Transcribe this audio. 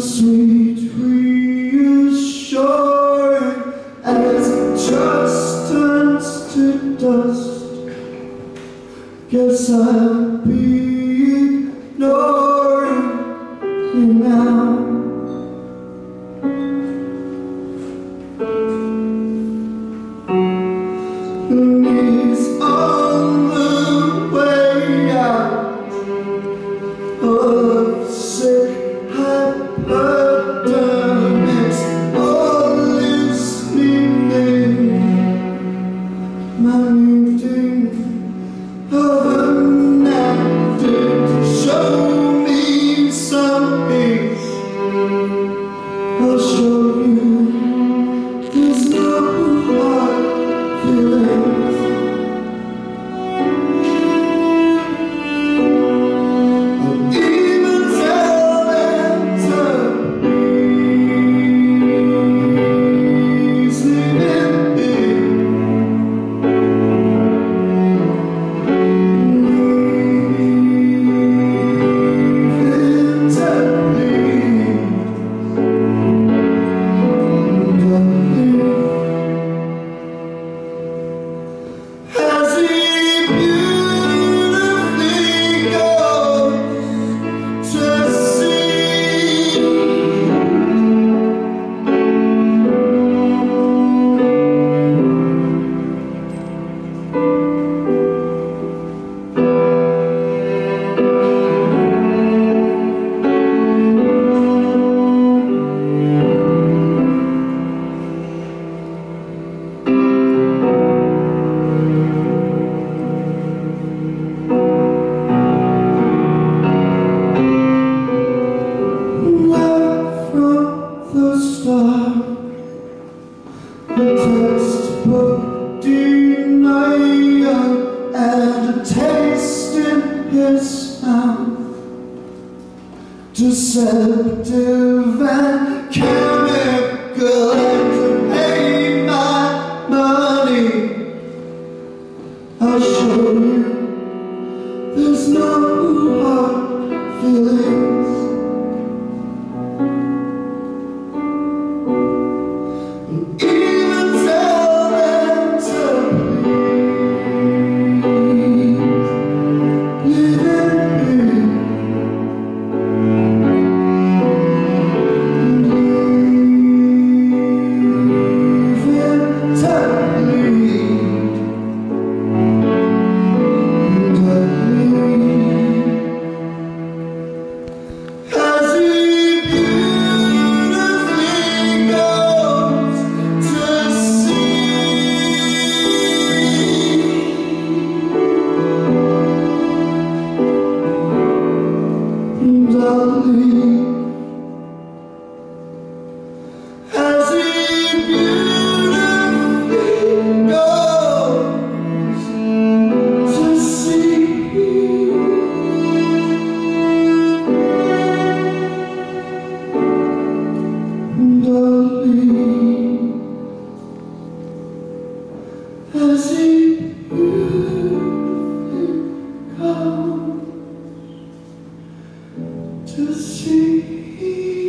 sweet reassuring And it just turns to dust. Guess I'll be ignoring you now. subdivide. to see.